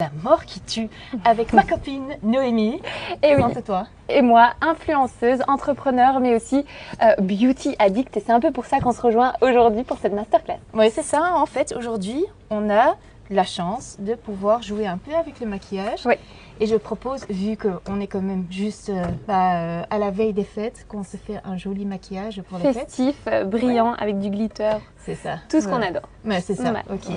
La mort qui tue avec ma copine Noémie. Et oui, toi? Et moi, influenceuse, entrepreneur, mais aussi euh, beauty addict. Et c'est un peu pour ça qu'on se rejoint aujourd'hui pour cette masterclass. Oui, c'est ça. En fait, aujourd'hui, on a la chance de pouvoir jouer un peu avec le maquillage. Oui. Et je propose, vu qu'on est quand même juste euh, bah, euh, à la veille des fêtes, qu'on se fait un joli maquillage pour les fêtes. Festif, brillant, avec du glitter. C'est ça. Tout ce qu'on adore. Ouais, c'est ça. Ouais. Ok.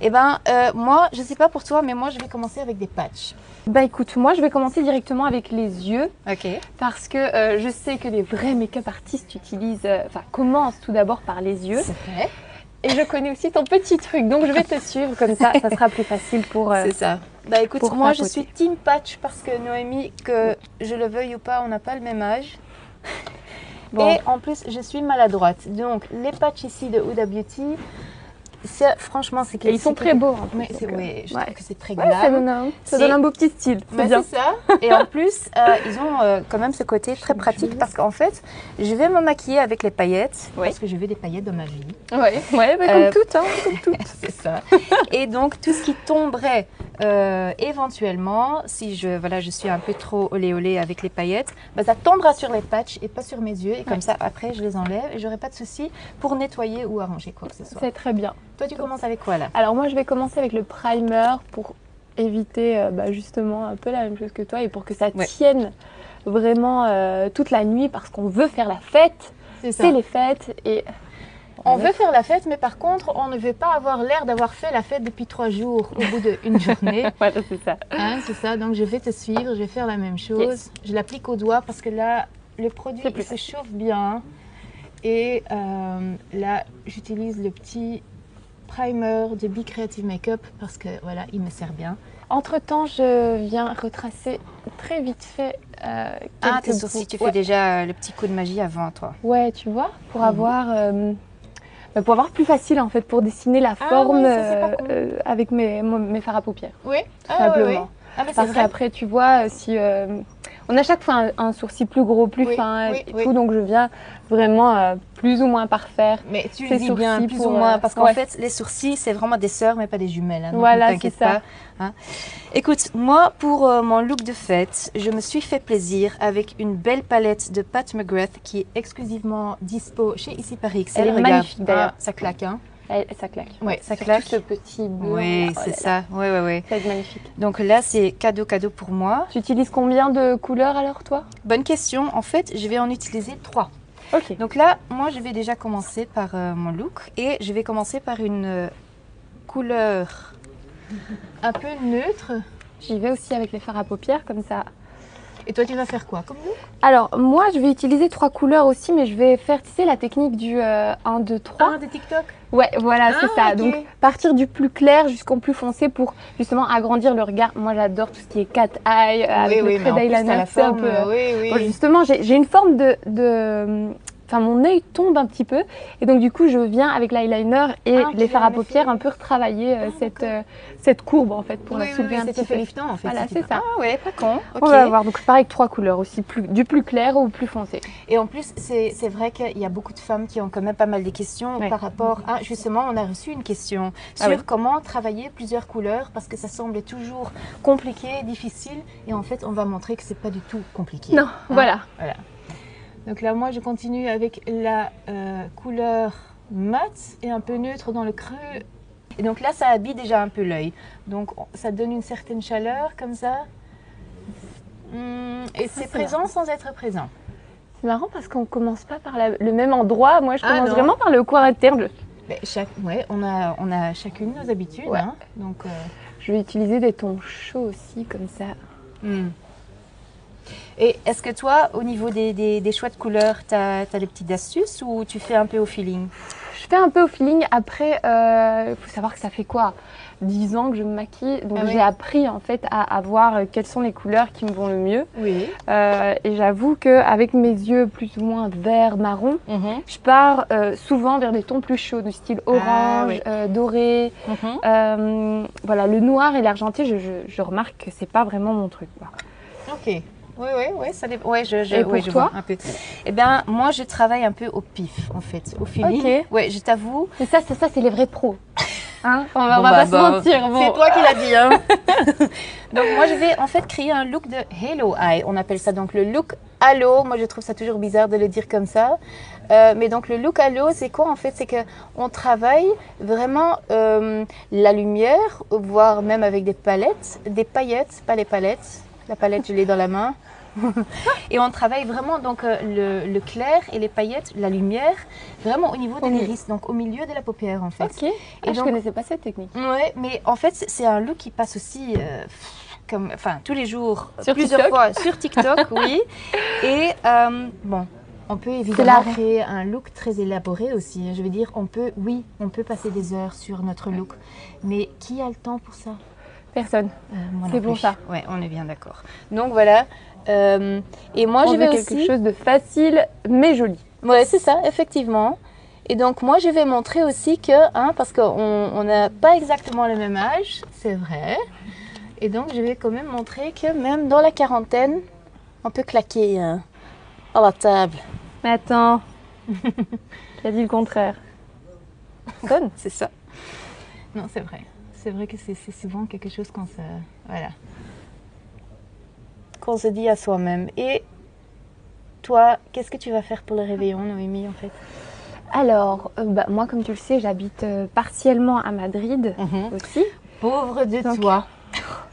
Eh ben, euh, moi, je sais pas pour toi, mais moi, je vais commencer avec des patchs. Bah écoute, moi je vais commencer directement avec les yeux Ok. parce que euh, je sais que les vrais make-up artistes utilisent, euh, enfin commencent tout d'abord par les yeux. C'est vrai. Et je connais aussi ton petit truc, donc je vais te suivre comme ça, ça sera plus facile pour. euh, C'est ça. Bah écoute, pour moi je suis team patch parce que Noémie, que je le veuille ou pas, on n'a pas le même âge. Bon. Et en plus, je suis maladroite. Donc les patchs ici de Huda Beauty, franchement, c'est ils sont très beaux. en plus, Ouais, c'est donc, euh, ouais, je ouais. trouve que c'est très ça glam. donne un, ça donne un beau petit style. C'est ça. Et en plus, euh, ils ont euh, quand même ce côté très pratique parce qu'en fait, je vais me maquiller avec les paillettes Oui. parce que je veux des paillettes dans ma vie. Ouais, ouais bah, Euh, comme tout, hein, comme tout. C'est ça. Et donc, tout ce qui tomberait éventuellement, si je, voilà, je suis un peu trop olé olé avec les paillettes, bah, ça tombera sur les patchs et pas sur mes yeux. Et comme ça, après, je les enlève et j'aurai pas de souci pour nettoyer ou arranger quoi que ce soit. C'est très bien. Toi, tu commences avec quoi là Alors moi je vais commencer avec le primer pour éviter euh, bah, justement un peu la même chose que toi et pour que ça Ouais. tienne vraiment euh, toute la nuit parce qu'on veut faire la fête. C'est les fêtes et On veut faire la fête, mais par contre, on ne veut pas avoir l'air d'avoir fait la fête depuis trois jours au bout d'une journée. voilà c'est ça. Hein, c'est ça, donc je vais te suivre, je vais faire la même chose. Yes. Je l'applique au doigt parce que là, le produit il se chauffe bien. Et euh, là, j'utilise le petit primer de Be Creative Makeup parce que voilà, il me sert bien. Entre temps je viens retracer très vite fait. euh, Ah, tes sourcils, tu ouais. fais déjà euh, le petit coup de magie avant, toi. Ouais, tu vois, pour Mhm. avoir, euh, bah, pour avoir plus facile en fait, pour dessiner la Ah forme ça, euh, avec mes, mes fards à paupières, Oui, tout simplement. Ah, mais c'est Parce qu'après, tu vois, si on a chaque fois un, un sourcil plus gros, plus fin et tout, donc je viens vraiment euh, plus ou moins parfaire. Mais tu le dis bien, plus pour, ou moins, euh, parce qu'en ouais. fait, les sourcils, c'est vraiment des sœurs, mais pas des jumelles. hein, donc Voilà, c'est ça. pas. hein. Écoute, moi, pour euh, mon look de fête, je me suis fait plaisir avec une belle palette de Pat McGrath qui est exclusivement dispo chez Ici Paris. Elle est Regarde, magnifique, d'ailleurs. hein, ça claque, hein ça claque. Ouais, ça Surtout claque. ce petit bleu. Oui, oh c'est ça. Oui, oui, oui. Ça va être magnifique. Donc là, c'est cadeau, cadeau pour moi. Tu utilises combien de couleurs alors, toi? Bonne question. En fait, je vais en utiliser trois. Ok. Donc là, moi, je vais déjà commencer par euh, mon look et je vais commencer par une euh, couleur un peu neutre. J'y vais aussi avec les fards à paupières, comme ça. Et toi, tu vas faire quoi comme look? Alors, moi, je vais utiliser trois couleurs aussi, mais je vais faire, tu sais, la technique du euh, 1, 2, 3. de TikTok? Ouais, voilà, c'est Ah, ça. ok. Donc, partir du plus clair jusqu'au plus foncé pour justement agrandir le regard. Moi, j'adore tout ce qui est cat eye, euh, avec le trait d'eyeliner. c'est euh, oui, Bon, justement, j'ai j'ai une forme de, de- Enfin, mon œil tombe un petit peu. Et donc, du coup, je viens avec l'eyeliner et Ah, les fards à paupières un peu retravailler euh, Ah, cette, euh, cette courbe, en fait, pour oui, la soulever un c'est petit peu. liftant en fait. Voilà, c'est ça. Ah ouais, pas con. On va voir. Donc, pareil, trois couleurs aussi, plus, du plus clair au plus foncé. Et en plus, c'est vrai qu'il y a beaucoup de femmes qui ont quand même pas mal de questions Ouais. par rapport à. Justement, on a reçu une question sur Ah oui. comment travailler plusieurs couleurs parce que ça semble toujours compliqué, difficile. Et en fait, on va montrer que c'est pas du tout compliqué. Non, Hein voilà. Donc là, moi, je continue avec la euh, couleur mat et un peu neutre dans le creux. Et donc là, ça habille déjà un peu l'œil. Donc on- ça donne une certaine chaleur comme ça. Hum, et c'est présent sans être présent. C'est marrant parce qu'on commence pas par la- le même endroit. Moi, je Ah, commence vraiment par le coin interne. Mais chaque, ouais, on a, on a chacune nos habitudes. Ouais. hein. donc, euh, Je vais utiliser des tons chauds aussi, comme ça. hum. Et est-ce que toi, au niveau des, des- des choix de couleurs, tu as, des petites astuces ou tu fais un peu au feeling? Je fais un peu au feeling. Après, il faut savoir que ça fait quoi? 10 ans que je me maquille. Donc, Ah oui. j'ai appris en fait à, à voir euh, quelles sont les couleurs qui me vont le mieux. Oui. Euh, et j'avoue qu'avec mes yeux plus ou moins vert, marron, je pars euh, souvent vers des tons plus chauds, du style orange, Ah oui. euh, doré. Euh, voilà, le noir et l'argenté, je, je- je remarque que c'est pas vraiment mon truc. quoi. Ok. Oui, oui, oui, ça dépend. Ouais, je, je, Et ouais, pour je toi vois un peu. Eh bien, moi, je travaille un peu au pif, en fait, au feeling. Ok. Ouais, je t'avoue. Mais ça, ça, ça c'est les vrais pros. Hein on va, va bah, pas se mentir. C'est toi qui l'as dit. Hein. donc moi je vais en fait créer un look de Halo Eye. On appelle ça donc le look Halo. Moi je trouve ça toujours bizarre de le dire comme ça. Euh, mais donc le look Halo, c'est quoi en fait? C'est qu'on travaille vraiment euh, la lumière, voire même avec des palettes, des paillettes, pas les palettes. La palette, je l'ai dans la main. et on travaille vraiment donc euh, le, clair et les paillettes, la lumière, vraiment au niveau de l'iris, donc au milieu de la paupière en fait. Ok. Et ah, je connaissais pas cette technique. Ouais, mais en fait c'est un look qui passe aussi. Euh, comme, enfin, tous les jours, plusieurs fois sur TikTok, oui. Et euh, bon, on peut évidemment créer un look très élaboré aussi. Je veux dire, on peut, oui, on peut passer des heures sur notre look, mais qui a le temps pour ça? Personne. c'est pour ça. Ouais, on est bien d'accord. Donc voilà, euh, et moi, je vais quelque chose de facile mais joli. Ouais, c'est ça, effectivement. Et donc moi, je vais montrer aussi que, hein, parce qu'on n'a pas exactement le même âge, c'est vrai. Et donc, je vais quand même montrer que même dans la quarantaine, on peut claquer hein, à la table. Mais attends, qui a dit le contraire c'est ça. Non, c'est vrai. C'est vrai que c'est souvent quelque chose qu'on se... Voilà qu'on se dit à soi-même. Et toi, qu'est-ce que tu vas faire pour le réveillon, Noémie, en fait? Alors, euh, bah, moi, comme tu le sais, j'habite euh, partiellement à Madrid mhm. aussi. Pauvre de toi.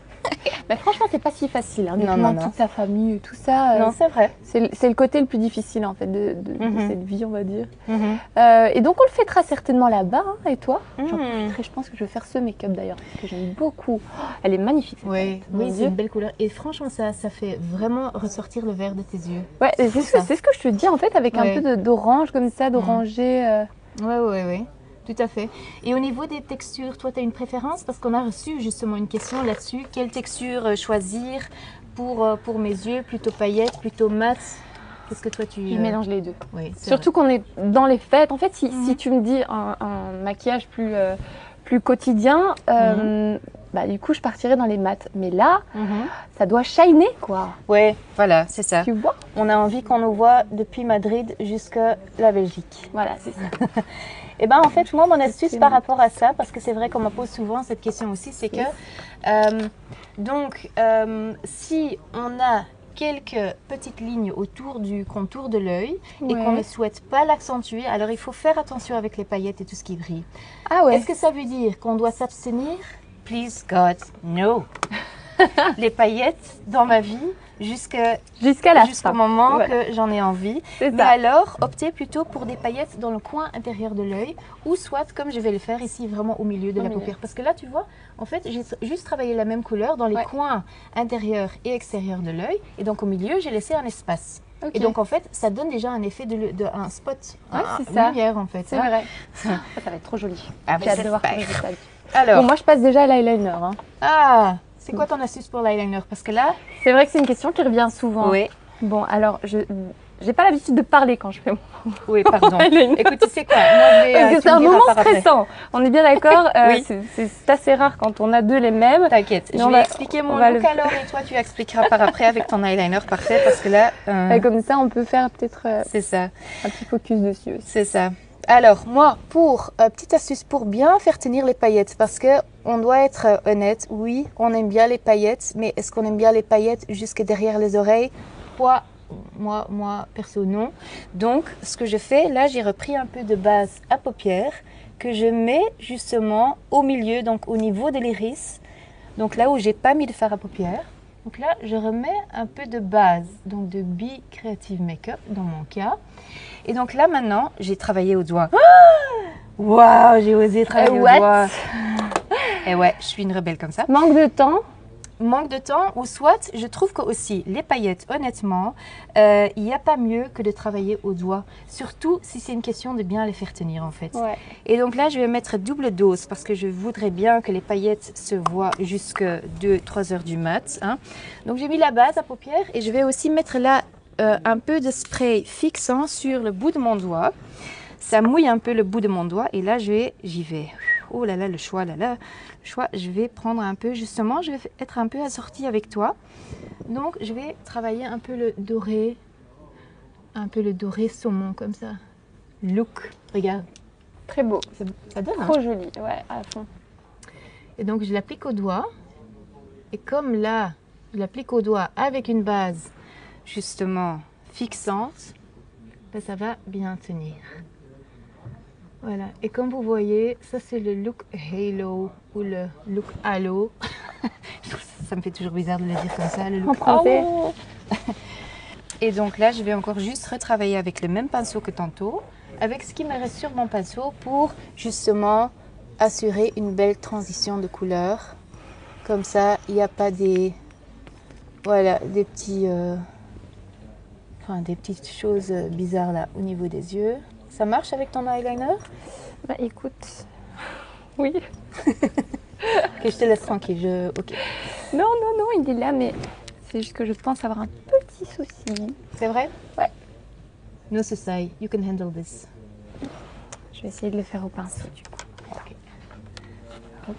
Mais franchement, c'est pas si facile. Hein, non, non, toute sa famille, tout ça. Euh, non, c'est vrai. C'est le côté le plus difficile en fait de, mhm. cette vie, on va dire. Mhm. Euh, et donc, on le fêtera certainement là-bas. Hein, et toi? J'en mhm. profiterai. Je pense que je vais faire ce make-up d'ailleurs parce que j'aime beaucoup. Oh, elle est magnifique. oui, oui c'est une belle couleur. Et franchement, ça, ça fait vraiment ressortir le vert de tes yeux. Ouais, c'est ce, ce, que je te dis en fait, avec un peu d'orange comme ça, d'oranger. Euh. Ouais, ouais, ouais. Tout à fait. Et au niveau des textures, toi, tu as une préférence? Parce qu'on a reçu justement une question là-dessus. Quelle texture euh, choisir pour, euh, pour mes yeux? Plutôt paillettes, plutôt mat Qu'est-ce que toi tu... Je euh, mélange les deux. Oui, Surtout qu'on est dans les fêtes. En fait, si, si mhm. tu me dis un, maquillage plus, plus quotidien, mhm. bah, du coup, je partirais dans les maths. Mais là, mhm. ça doit shiner, quoi. Oui, voilà, c'est ça. Tu vois? On a envie qu'on nous voit depuis Madrid jusqu'à la Belgique. Voilà, c'est ça. Eh bien, en fait, moi, mon astuce par rapport à ça, parce que c'est vrai qu'on me pose souvent cette question aussi, c'est que, euh, donc, euh, si on a quelques petites lignes autour du contour de l'œil et qu'on ne souhaite pas l'accentuer, alors il faut faire attention avec les paillettes et tout ce qui brille. Ah ouais. Est-ce que ça veut dire qu'on doit s'abstenir? Please God, no. les paillettes dans ma vie, jusqu'à jusqu'au moment que j'en ai envie. Mais alors, optez plutôt pour des paillettes dans le coin intérieur de l'œil ou soit, comme je vais le faire ici, vraiment au milieu de la paupière. Parce que là, tu vois, en fait, j'ai juste travaillé la même couleur dans les coins intérieurs et extérieurs de l'œil. Et donc, au milieu, j'ai laissé un espace. Et donc en fait, ça donne déjà un effet de, de un spot, ouais, ça. lumière en fait. C'est vrai. ça, va être trop joli. Ah, J'ai hâte de voir Alors, bon, moi je passe déjà à l'eyeliner. Hein. Ah, c'est quoi ton astuce pour l'eyeliner? Parce que là. C'est vrai que c'est une question qui revient souvent. Oui. Bon, alors, je n'ai pas l'habitude de parler quand je fais mon. Oui, pardon. Écoute, tu sais quoi? Euh, C'est un moment stressant. On est bien d'accord euh, oui. C'est assez rare quand on a deux les mêmes. T'inquiète. Je vais expliquer mon look alors et toi, tu expliqueras par après avec ton eyeliner parfait parce que là. Euh, comme ça, on peut faire peut-être. c'est ça. Un petit focus dessus aussi. C'est ça. Alors, moi, pour, euh, petite astuce pour bien faire tenir les paillettes, parce que on doit être euh, honnête, oui, on aime bien les paillettes, mais est-ce qu'on aime bien les paillettes jusque derrière les oreilles? Moi, moi, moi, perso, non. Donc, ce que je fais, là, j'ai repris un peu de base à paupières que je mets justement au milieu, donc au niveau de l'iris. Donc là où j'ai pas mis de fard à paupières. Donc là, je remets un peu de base, donc de Be Creative Makeup dans mon cas. Et donc là, maintenant, j'ai travaillé au doigt. Waouh, j'ai osé travailler au doigt. Et ouais, je suis une rebelle comme ça. Manque de temps manque de temps ou soit je trouve que aussi les paillettes honnêtement euh, il n'y a pas mieux que de travailler au doigt. Surtout si c'est une question de bien les faire tenir en fait. Et donc là je vais mettre double dose parce que je voudrais bien que les paillettes se voient jusque 2-3 heures du mat hein. donc j'ai mis la base à paupières et je vais aussi mettre là euh, un peu de spray fixant sur le bout de mon doigt. Ça mouille un peu le bout de mon doigt et là je vais j'y vais oh là là, le choix, là là, le choix, je vais prendre un peu, justement, je vais être un peu assortie avec toi. Donc, je vais travailler un peu le doré, un peu le doré saumon, comme ça. Look, regarde. Très beau. Ça donne, Trop joli, ouais, à fond. Et donc je l'applique au doigt. Et comme là, je l'applique au doigt avec une base justement fixante, ben, ça va bien tenir. Voilà, et comme vous voyez, ça c'est le look halo ou le look halo. ça me fait toujours bizarre de le dire comme ça, le look halo. Et donc là, je vais encore juste retravailler avec le même pinceau que tantôt, avec ce qui me reste sur mon pinceau pour justement assurer une belle transition de couleur. Comme ça, il n'y a pas des, voilà, des petits, euh, enfin des petites choses bizarres là au niveau des yeux. Ça marche avec ton eyeliner? Bah écoute, oui. ok, je te laisse tranquille. Je... Ok. Non, non, non, il est là, mais c'est juste que je pense avoir un petit souci. C'est vrai? Ouais. No say, you can handle this. Je vais essayer de le faire au pinceau du coup.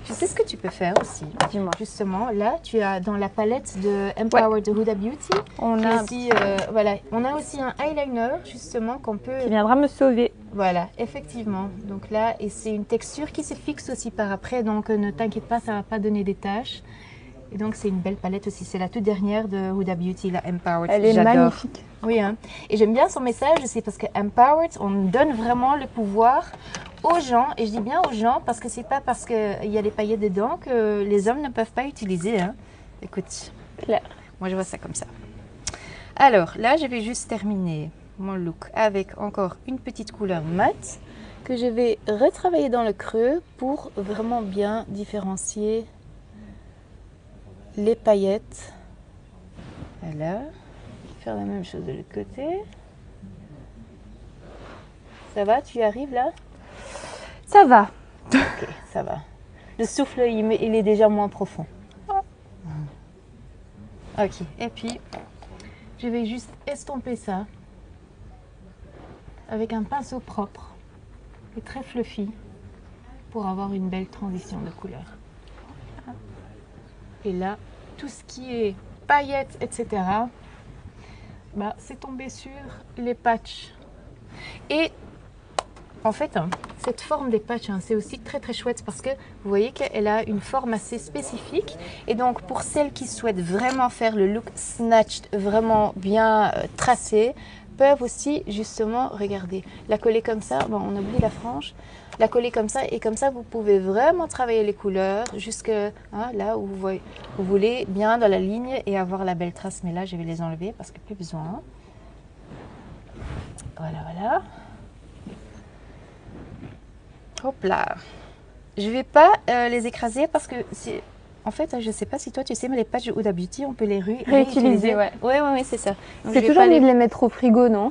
Tu sais ce que tu peux faire aussi? Dis-moi. Justement, là, tu as dans la palette de Empower de Huda Beauty, on a aussi, euh, voilà, on a aussi un eyeliner justement qu'on peut. Qui viendra me sauver. Voilà, effectivement. Donc là, et c'est une texture qui se fixe aussi par après, donc euh, ne t'inquiète pas, ça va pas donner des taches. Et donc c'est une belle palette aussi. C'est la toute dernière de Huda Beauty, la Empowered. Elle est magnifique. Oui, hein. et j'aime bien son message aussi parce que Empowered, on donne vraiment le pouvoir aux gens. Et je dis bien aux gens parce que c'est pas parce qu'il y a les paillettes dedans que les hommes ne peuvent pas utiliser. Hein. Écoute, Claire. moi je vois ça comme ça. Alors là, je vais juste terminer mon look avec encore une petite couleur mat que je vais retravailler dans le creux pour vraiment bien différencier les paillettes. Voilà. Faire la même chose de l'autre côté. Ça va Tu y arrives là? Ça va. Ok, ça va. Le souffle, il, il est déjà moins profond. Ok, et puis je vais juste estomper ça avec un pinceau propre et très fluffy pour avoir une belle transition de couleur. Et là, tout ce qui est paillettes, etc., bah, c'est tombé sur les patchs. Et en fait, hein, cette forme des patchs, hein, c'est aussi très très chouette parce que vous voyez qu'elle a une forme assez spécifique. Et donc pour celles qui souhaitent vraiment faire le look snatched, vraiment bien euh, tracé, peuvent aussi justement, regarder, la coller comme ça, bon on oublie la frange, la coller comme ça et comme ça vous pouvez vraiment travailler les couleurs jusque hein, là où vous, voyez, vous voulez bien dans la ligne et avoir la belle trace. Mais là je vais les enlever parce que plus besoin. Voilà, voilà. Hop là. Je vais pas euh, les écraser parce que c'est... En fait, je sais pas si toi tu sais, mais les patchs Huda Beauty, on peut les ré- Réutiliser, ouais. Oui, oui, oui, c'est ça. Donc, je C'est toujours mieux les- de les mettre au frigo, non?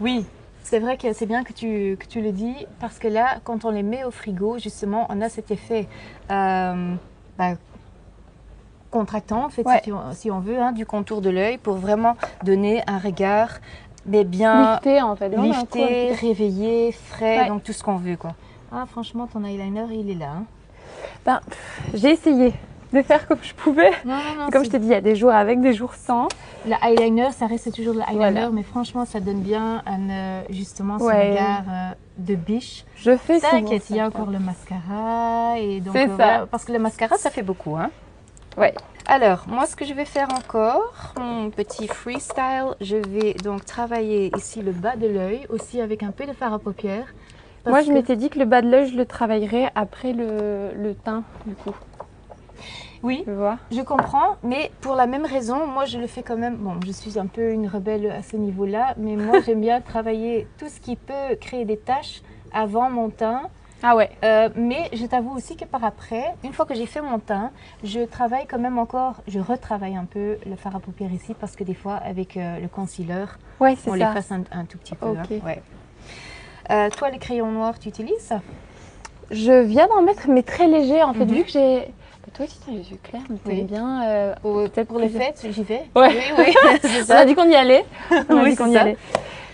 Oui, c'est vrai que c'est bien que tu, que tu le dis parce que là, quand on les met au frigo, justement, on a cet effet euh, bah, contractant, en fait, Ouais. si, on, si on veut, hein, du contour de l'œil pour vraiment donner un regard mais bien Lifté en fait. lifté, réveillé, frais, Ouais. donc tout ce qu'on veut, quoi. Ah, franchement, ton eyeliner, il est là. hein. Ben, j'ai essayé de faire comme je pouvais. Non, non, non. Comme je t'ai dit, il y a des jours avec, des jours sans. Le eyeliner, ça reste toujours le eyeliner, Voilà. mais franchement, ça donne bien un, euh, justement ce Ouais. regard euh, de biche. Je fais souvent T'inquiète, il y a ça. encore le mascara et donc C'est euh, ça. voilà, parce que le mascara ça fait beaucoup hein. Ouais. Alors, moi ce que je vais faire encore, mon petit freestyle, je vais donc travailler ici le bas de l'œil aussi avec un peu de fard à paupières. Moi, je que- m'étais dit que le bas de l'œil, je le travaillerais après le, le teint, du coup. Oui, je comprends, mais pour la même raison, moi je le fais quand même. Bon, je suis un peu une rebelle à ce niveau-là, mais moi j'aime bien travailler tout ce qui peut créer des taches avant mon teint. Ah ouais. Euh, mais je t'avoue aussi que par après, une fois que j'ai fait mon teint, je travaille quand même encore, je retravaille un peu le fard à paupières ici parce que des fois avec euh, le concealer, Ouais, on ça. l'efface un, un tout petit peu. Hein. Ouais. Euh, toi, les crayons noirs, tu utilises ça? Je viens d'en mettre, mais très léger. En fait, Mhm. vu que j'ai. Toi aussi, t'as les yeux clairs, mais t'aimes Oui. bien. euh, Pour, Peut-être pour les fêtes, j'y vais. Ouais. Oui, oui, On a dit qu'on y allait. On a Oui, dit qu'on y allait.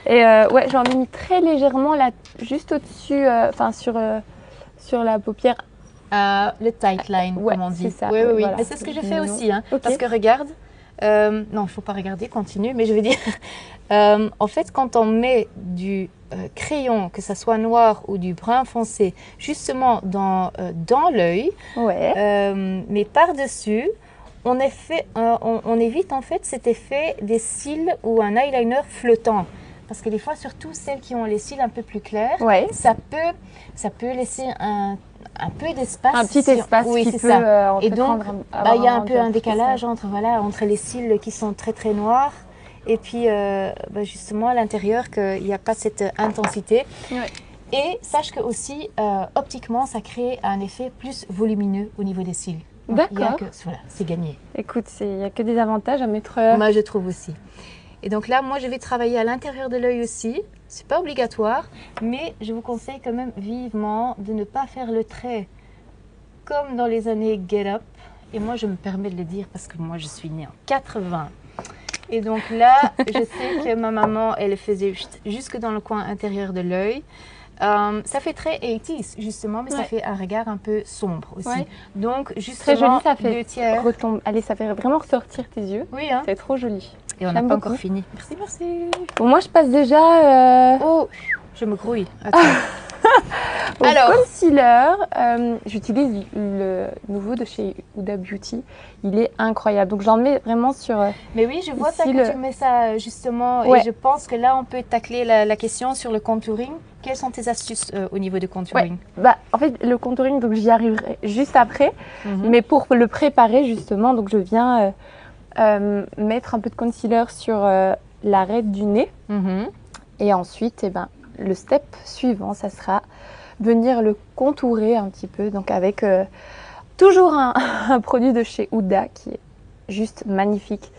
Et euh, ouais, j'en ai mis très légèrement là, juste au-dessus, euh, enfin sur, euh, sur la paupière. Le tight line, Ouais, comme on dit. ça, Oui, oui, oui. voilà. C'est ce que fais mets aussi. hein. Parce que regarde, non, il ne faut pas regarder, continue, mais je veux dire, en fait, quand on met du crayon, que ce soit noir ou du brun foncé, justement dans, dans l'œil, ouais. mais par-dessus, on, on, on, évite en fait cet effet des cils ou un eyeliner flottant. Parce que des fois, surtout celles qui ont les cils un peu plus clairs, ça, peut, ça peut laisser un, un peu d'espace. Un petit espace oui, qui peut ça. Euh, et donc, bah, il y a un, peu un décalage entre, voilà, entre les cils qui sont très très noirs et puis euh, bah, justement à l'intérieur qu'il n'y a pas cette intensité. Et sache que aussi, euh, optiquement, ça crée un effet plus volumineux au niveau des cils. D'accord. Voilà, c'est gagné. Écoute, il n'y a que des avantages à mettre. Moi, je trouve aussi. Et donc là, moi, je vais travailler à l'intérieur de l'œil aussi. C'est pas obligatoire, mais je vous conseille quand même vivement de ne pas faire le trait comme dans les années Get Up. Et moi, je me permets de le dire parce que moi, je suis née en 80. Et donc là, je sais que ma maman, elle faisait jusque dans le coin intérieur de l'œil. Euh, ça fait très 80s justement, mais ça fait un regard un peu sombre aussi. Donc justement, très joli, ça fait deux tiers. Retombe. Allez, ça fait vraiment ressortir tes yeux. Oui, hein. C'est trop joli. Et on n'a pas encore fini. Merci, merci. Bon, moi, je passe déjà. Euh... Oh, je me grouille. Au Alors, concealer, euh, j'utilise le nouveau de chez Huda Beauty. Il est incroyable. Donc j'en mets vraiment sur. Mais oui, je vois ça que tu mets ça justement. Et je pense que là, on peut tacler la, question sur le contouring. Quelles sont tes astuces euh, au niveau du contouring bah, En fait, le contouring, donc j'y arriverai juste après. Mhm. Mais pour le préparer justement, donc je viens mettre un peu de concealer sur l'arête du nez. Mhm. Et ensuite, eh ben, le step suivant, ça sera venir le contourer un petit peu, donc avec euh, toujours un, produit de chez Ouda qui est juste magnifique.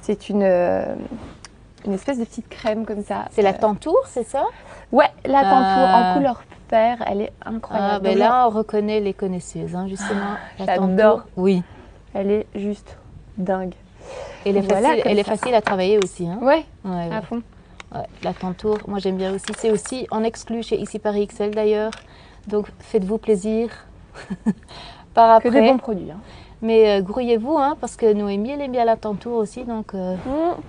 C'est une, euh, une espèce de petite crème comme ça. C'est la Tentour, c'est ça? Ouais, la Tentour en ah. couleur vert, elle est incroyable. Ah, ben là, on reconnaît les connaisseuses, hein, justement. J'adore. Oui. Elle est juste dingue. Et elle est, facile, elle est facile à travailler aussi. Hein. Ouais, à fond la Tentour, moi j'aime bien aussi. C'est aussi en exclu chez Ici Paris XL d'ailleurs. Donc faites-vous plaisir. Par après. Que des bons produits. Hein. Mais euh, grouillez-vous, hein, parce que Noémie, elle aime bien la Tentour aussi. Donc, euh,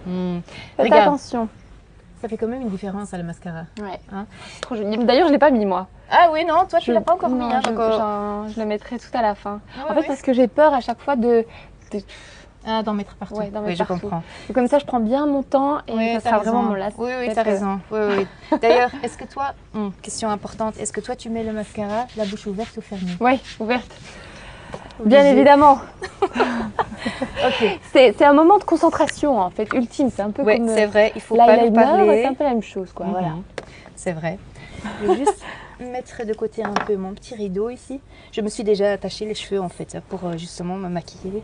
mmh. Mmh. Faites attention. Ça fait quand même une différence à la mascara. Ouais. Hein trop joli. D'ailleurs, je ne l'ai pas mis moi. Ah oui, non, toi tu ne l'as pas encore mis. Hein, je, je, le mettrai tout à la fin. en fait, parce que j'ai peur à chaque fois de ah, d'en mettre partout. oui, je comprends. Et comme ça, je prends bien mon temps et ça sera vraiment mon last. Oui, oui, tu as raison. Oui, oui. D'ailleurs, est-ce que toi, hmm, question importante, est-ce que toi, tu mets le mascara la bouche ouverte ou fermée? Oui, ouverte. Bien évidemment. ok. C'est un moment de concentration en fait, ultime. C'est un peu comme. c'est vrai. Il faut pas parler. C'est un peu la même chose, quoi. Voilà. Mhm. C'est vrai. Je vais juste mettre de côté un peu mon petit rideau ici. Je me suis déjà attaché les cheveux en fait pour euh, justement me maquiller.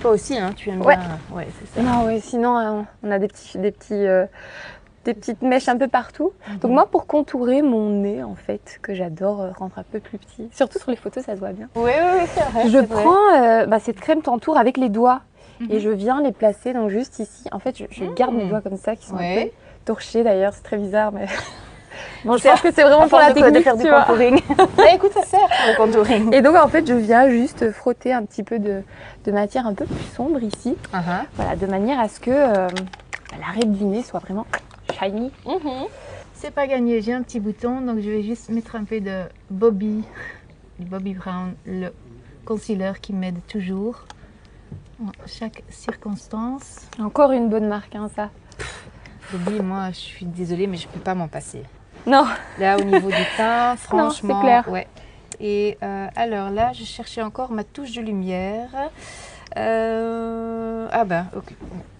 Toi aussi, hein, tu aimes ouais. bien. Ouais, c'est ça. Non, ouais, sinon euh, on a des petits, des petits. Euh, des petites mèches un peu partout. Mhm. Donc moi, pour contourer mon nez, en fait, que j'adore rendre un peu plus petit, surtout sur les photos, ça se voit bien. Oui, oui, oui c'est vrai. Je prends bah, cette crème Tentour avec les doigts et mhm. je viens les placer donc juste ici. En fait, je, garde mes mhm. doigts comme ça, qui sont un peu torchés d'ailleurs, c'est très bizarre, mais Bon, je pense que c'est vraiment pour la technique de faire du contouring. Mais écoute, ça sert pour le contouring. Et donc en fait, je viens juste frotter un petit peu de, matière un peu plus sombre ici, uh-huh. voilà, de manière à ce que euh, l'arrêt du nez soit vraiment shiny. Mm-hmm. C'est pas gagné, j'ai un petit bouton, donc je vais juste mettre un peu de Bobby, Bobby Brown, le concealer qui m'aide toujours en chaque circonstance. Encore une bonne marque, hein, ça. Bobby, moi, je suis désolée, mais je peux pas m'en passer. Non. Là, au niveau du teint, franchement. c'est clair. Ouais. Et euh, alors là, je cherchais encore ma touche de lumière. Euh, ah ben, ok.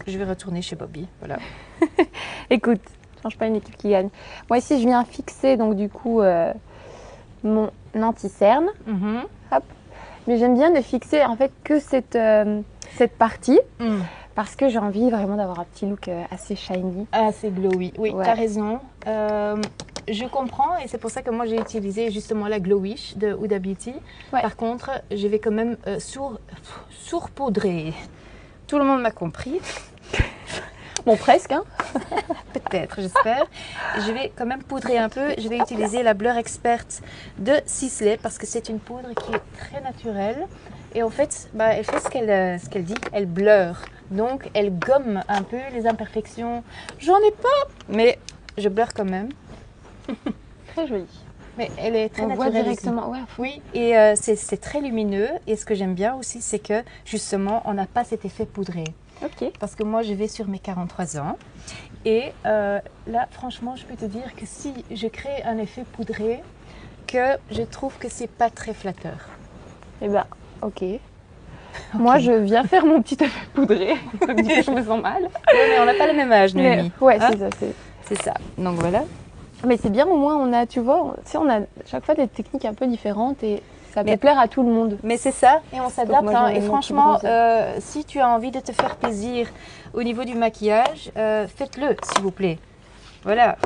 Je vais retourner chez Bobby. Voilà. Écoute, change pas une équipe qui gagne. Moi ici, je viens fixer donc du coup euh, mon anti-cerne. Mm-hmm. Hop. Mais j'aime bien de fixer en fait que cette, cette partie. Mm parce que j'ai envie vraiment d'avoir un petit look euh, assez shiny. Assez glowy, oui, tu as raison. Euh, je comprends et c'est pour ça que moi j'ai utilisé justement la Glowish de Huda Beauty. Par contre, je vais quand même euh, surpoudrer. Tout le monde m'a compris. Bon, presque, hein Peut-être, j'espère. Je vais quand même poudrer un peu. Je vais utiliser la Blur Expert de Sisley parce que c'est une poudre qui est très naturelle. Et en fait, bah, elle fait ce qu'elle ce qu'elle dit, elle blur Donc, elle gomme un peu les imperfections. J'en ai pas, mais je blur quand même. très jolie. Mais elle est très On voit directement. Ouais. Oui, et euh, c'est très lumineux. Et ce que j'aime bien aussi, c'est que justement, on n'a pas cet effet poudré. Ok. Parce que moi, je vais sur mes 43 ans. Et euh, là, franchement, je peux te dire que si je crée un effet poudré, que je trouve que c'est pas très flatteur. Eh ben, ok. Moi, je viens faire mon petit effet poudré. Je me sens mal. Ouais, mais on n'a pas le même âge, Noémie. ouais, Hein c'est ça. C'est ça. Donc voilà. Mais c'est bien, au moins, on a, tu vois, on- tu sais, on a chaque fois des techniques un peu différentes et ça peut Mais- plaire à tout le monde. Mais c'est ça, et on s'adapte. hein. Et franchement, euh, si tu as envie de te faire plaisir au niveau du maquillage, euh, faites-le, s'il vous plaît. Voilà,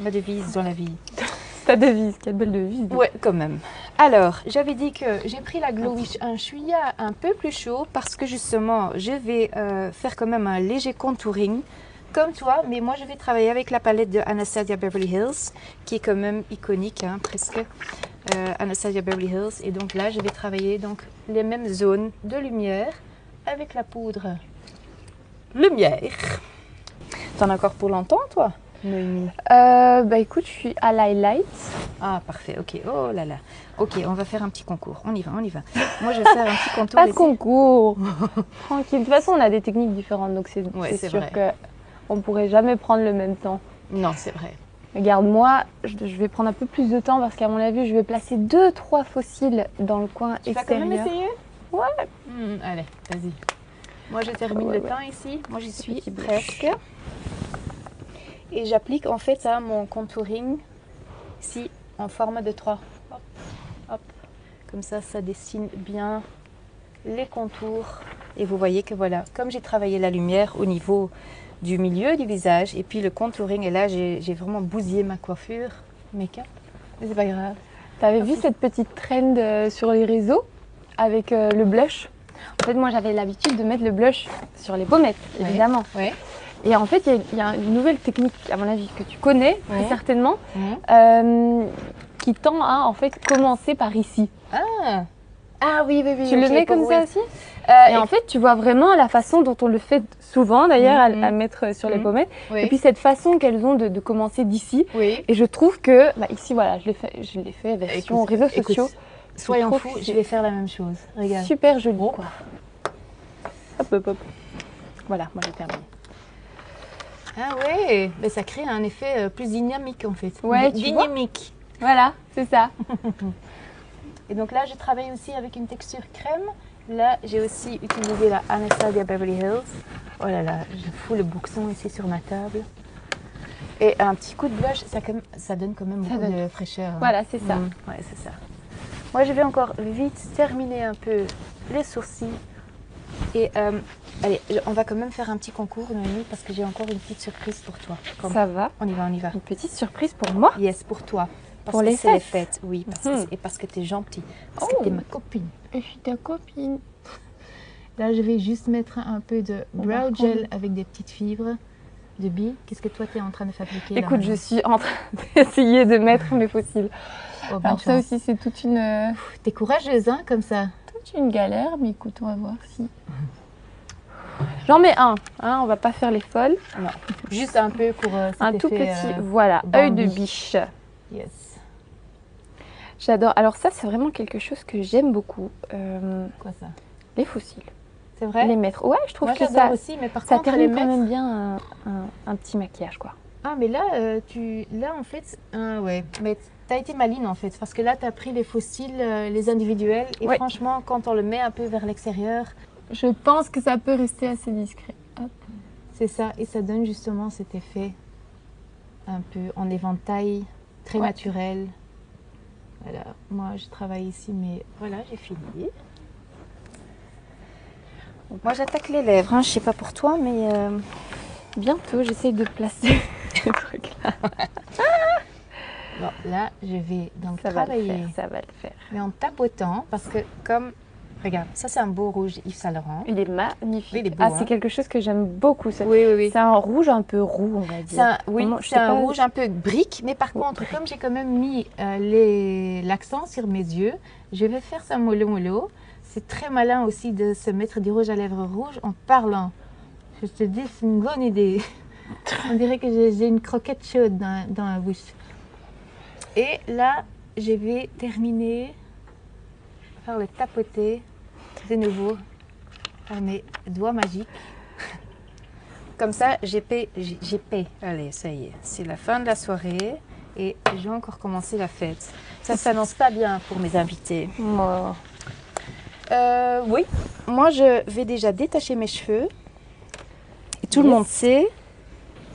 ma devise dans la vie. Ta devise, quelle belle devise. Ouais, quand même. Alors, j'avais dit que j'ai pris la Glowish un chouïa un peu plus chaud parce que justement, je vais euh, faire quand même un léger contouring comme toi, mais moi je vais travailler avec la palette de Anastasia Beverly Hills qui est quand même iconique, hein, presque. Euh, Anastasia Beverly Hills. Et donc là, je vais travailler donc les mêmes zones de lumière avec la poudre lumière. T'en as encore pour longtemps, toi Noémie? Euh, bah écoute, je suis à l'highlight. Ah, parfait, ok. Oh là là. Ok, on va faire un petit concours. On y va, on y va. Moi, je vais faire un petit contour. Pas de concours. Tranquille. De toute façon, on a des techniques différentes, donc c'est Ouais, sûr vrai. que on pourrait jamais prendre le même temps. Non, c'est vrai. Regarde, moi, je, vais prendre un peu plus de temps parce qu'à mon avis, je vais placer deux, trois fossiles dans le coin Tu vas quand même extérieur. essayer Ouais. Hmm, Allez, vas-y. Moi, je termine Ouais, le ouais. temps ici. Moi, j'y suis presque. Et j'applique en fait ça, mon contouring ici en forme de 3. Hop, hop. Comme ça, ça dessine bien les contours. Et vous voyez que voilà, comme j'ai travaillé la lumière au niveau du milieu du visage et puis le contouring, et là, j'ai vraiment bousillé ma coiffure, make-up. Mais c'est pas grave. T'avais vu cette petite trend euh, sur les réseaux avec euh, le blush? En fait, moi, j'avais l'habitude de mettre le blush sur les pommettes, évidemment. Ouais. Et en fait, il y a- il y, a une nouvelle technique, à mon avis, que tu connais très certainement, euh, qui tend à en fait commencer par ici. Ah Ah oui, oui, oui. tu le mets comme ça aussi Euh, Et en fait, tu vois vraiment la façon dont on le fait souvent, d'ailleurs, à- Mhm. à, mettre sur les Mhm. pommettes. oui. Et puis cette façon qu'elles ont de, de commencer d'ici. oui. Et je trouve que, bah, ici, voilà, je l'ai fait, je l'ai fait version Écoute, réseaux écoute, sociaux. Soyons fous, je vais faire la même chose. Regarde. Super joli, Oh. quoi. Hop, hop, hop. Voilà, moi j'ai terminé. Ah ouais, mais ça crée un effet euh, plus dynamique en fait. Ouais, vois. dynamique. Voilà, c'est ça. Et donc là, je travaille aussi avec une texture crème. Là, j'ai aussi utilisé la Anastasia Beverly Hills. Oh là là, je fous le bouxon ici sur ma table. Et un petit coup de blush, ça, donne quand même Ça beaucoup donne. de fraîcheur. hein. Voilà, c'est ça. Mm, ouais, c'est ça. Moi, je vais encore vite terminer un peu les sourcils. Et euh, allez, on va quand même faire un petit concours, Noémie, parce que j'ai encore une petite surprise pour toi. Comme- Ça va. On y va, on y va. Une petite surprise pour moi. Yes, pour toi. Parce Pour que les fêtes, oui. Parce que Mhm. et parce que tu es gentil. Parce Oh. que tu es ma copine. Je suis ta copine. Là, je vais juste mettre un peu de brow gel avec des petites fibres de billes. Qu'est-ce que toi, tu es en train de fabriquer là, Écoute, je suis en train d'essayer de mettre mes fossiles. Oh, Alors ça aussi, c'est toute une, euh, T'es courageuse, hein, comme ça. toute une galère, mais écoute, on va voir si... J'en mets un, hein, on va pas faire les folles. Juste un peu pour euh, Un tout petit, euh, voilà, œil de biche. yes. J'adore. Alors ça, c'est vraiment quelque chose que j'aime beaucoup. euh, Quoi ça? les fossiles. C'est vrai? Les mettre. Ouais, je trouve Moi, que ça, aussi, mais par ça contre, les quand même bien un, un- un petit maquillage, quoi. Ah, mais là, euh, tu... là, en fait, ah, ouais. Mais t'as été maline, en fait, parce que là, t'as pris les fossiles, euh, les individuels, et Ouais. franchement, quand on le met un peu vers l'extérieur, Je pense que ça peut rester assez discret. C'est ça, et ça donne justement cet effet un peu en éventail, très Ouais. naturel. Voilà, moi je travaille ici, mais voilà, j'ai fini. Moi j'attaque les lèvres, hein. je sais pas pour toi, mais euh, Bientôt, j'essaye de placer le truc là. bon, là je vais donc Ça va le travailler, faire, ça va le faire. mais en tapotant, parce que comme, regarde, ça c'est un beau rouge Yves Saint Laurent. Il est magnifique. Oui, il est beau, ah, hein. c'est quelque chose que j'aime beaucoup. Oui, oui, oui. C'est un rouge un peu roux, on va dire. un, oui, c'est un pas- rouge un peu brique, mais par Oh, contre, brique. comme j'ai quand même mis euh, les- l'accent sur mes yeux, je vais faire ça mollo mollo. C'est très malin aussi de se mettre du rouge à lèvres rouge en parlant Je te dis, c'est une bonne idée. On dirait que j'ai une croquette chaude dans, dans la bouche. Et là, je vais terminer faire le tapoter de nouveau par mes doigts magiques. Comme ça, j'ai paix. J'ai. Allez, ça y est. C'est la fin de la soirée et je vais encore commencer la fête. Ça s'annonce pas bien pour mes invités. Euh, oui, moi je vais déjà détacher mes cheveux. Et tout le monde sait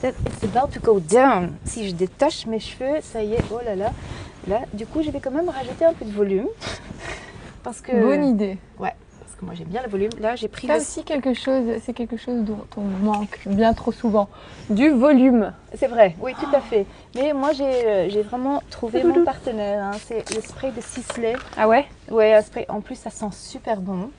that it's about to go down. Si je détache mes cheveux, ça y est, oh là là. Là, du coup, je vais quand même rajouter un peu de volume. Parce que... Bonne idée. Ouais, parce que moi j'aime bien le volume. Là, j'ai pris. Ça aussi quelque chose, c'est quelque chose dont on manque bien trop souvent, du volume. C'est vrai, oui, tout à fait. Mais moi, j'ai euh, vraiment trouvé mon partenaire. Hein. C'est le spray de Sisley. Ah ouais? Ouais, un spray. En plus, ça sent super bon.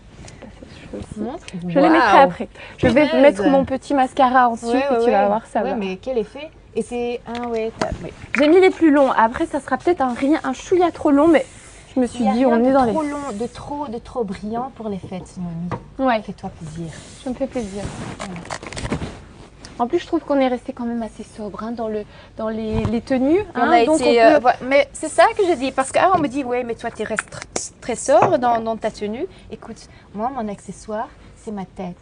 Je les mettrai après. Je vais mettre mon petit mascara ensuite et tu vas voir ça. Ouais, mais quel effet Et c'est un ouais. J'ai mis les plus longs. Après, ça sera peut-être un rien, un chouïa trop long, mais je me suis dit, on est dans trop les. long, de trop, de trop brillant pour les fêtes, Noémie. Ouais. Fais-toi plaisir. Je me fais plaisir. En plus, je trouve qu'on est resté quand même assez sobre hein, dans, le, dans les, tenues. on hein, a été, euh, mais c'est ça que je dis, parce qu'on ah, me dit, oui, mais toi, tu restes très sobre dans, ta tenue. Écoute, moi, mon accessoire, c'est ma tête.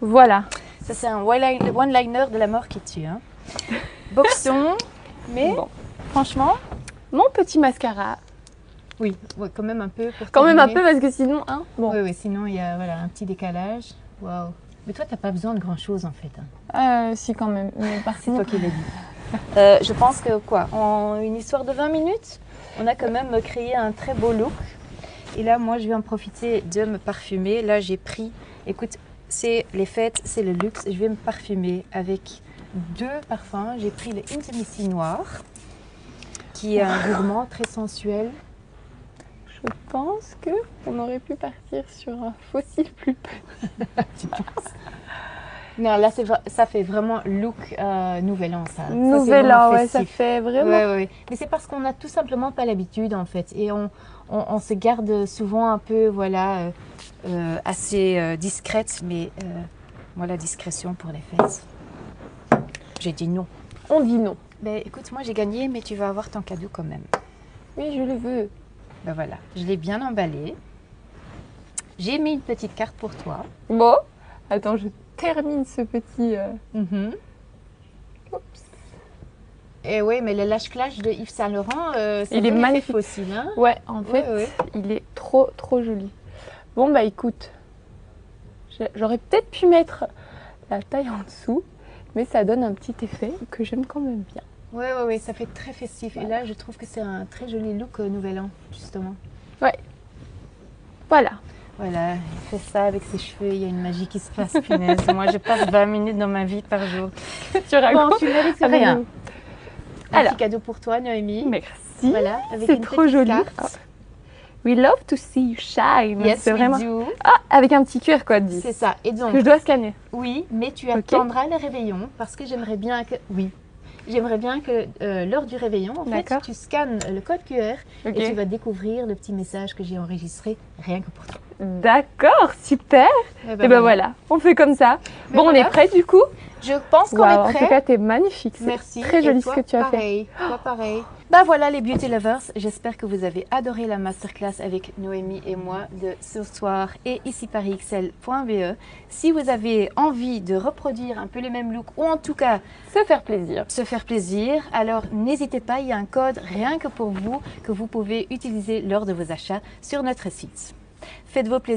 Voilà. Ça, c'est un one-liner de la mort qui tue. Hein. Boxon, mais franchement... Mon petit mascara. Oui, quand même un peu. quand même un peu, parce que sinon... Hein, bon. Oui, oui, sinon, il y a voilà, un petit décalage. Waouh mais toi, tu n'as pas besoin de grand-chose en fait. Hein. Euh, si, quand même. C'est toi qui l'as dit. Euh, je pense que quoi En une histoire de 20 minutes, on a quand même créé un très beau look. Et là, moi, je vais en profiter de me parfumer. Là, j'ai pris, écoute, c'est les fêtes, c'est le luxe. Je vais me parfumer avec deux parfums. J'ai pris le Intimacy Noir, qui est un gourmand très sensuel. Je pense que on aurait pu partir sur un fossile plus petit. non, là, ça fait vraiment look euh, Nouvel An, ça. Nouvel An, ouais, ça fait vraiment. Ouais, ouais, Mais c'est parce qu'on n'a tout simplement pas l'habitude, en fait. Et on, on, se garde souvent un peu, voilà, euh, euh, assez discrète. Mais moi, la discrétion pour les fêtes. J'ai dit non. On dit non. Ben, écoute, moi, j'ai gagné, mais tu vas avoir ton cadeau quand même. Oui, je le veux. Ben voilà, je l'ai bien emballé. J'ai mis une petite carte pour toi. Bon, attends, je termine ce petit. Euh... Mhm. Et eh oui, mais le lâche clash de Yves Saint Laurent, euh, il est magnifique aussi. Hein ouais, en fait, il est trop trop joli. Bon bah écoute, j'aurais peut-être pu mettre la taille en dessous, mais ça donne un petit effet que j'aime quand même bien. Oui, oui, oui, ça fait très festif. Et là, je trouve que c'est un très joli look euh, Nouvel An, justement. Ouais. Voilà. Voilà, il fait ça avec ses cheveux, il y a une magie qui se passe, punaise. Moi, je passe 20 minutes dans ma vie par jour. tu racontes Tu mérites rien. Un Alors, petit cadeau pour toi, Noémie. Merci. Voilà, c'est trop joli. Carte. We love to see you shine. Yes, c'est vraiment. Ah, avec un petit QR code. C'est ça. Et donc. Que je dois scanner. Oui, mais tu attendras le réveillon parce que j'aimerais bien que. Oui, J'aimerais bien que euh, lors du réveillon, en fait, tu scannes le code QR et tu vas découvrir le petit message que j'ai enregistré rien que pour toi. D'accord, super. Et, eh ben, ben voilà. on fait comme ça. Ben bon, on est prêt du coup? Je pense qu'on est prêt. En tout cas, t'es magnifique. Merci. Très joli ce que tu as fait. Toi pareil. Bah voilà les beauty lovers, j'espère que vous avez adoré la masterclass avec Noémie et moi de ce soir et ici par XL.be. Si vous avez envie de reproduire un peu les mêmes looks ou en tout cas se faire plaisir, se faire plaisir, alors n'hésitez pas, il y a un code rien que pour vous que vous pouvez utiliser lors de vos achats sur notre site. Faites vos plaisirs.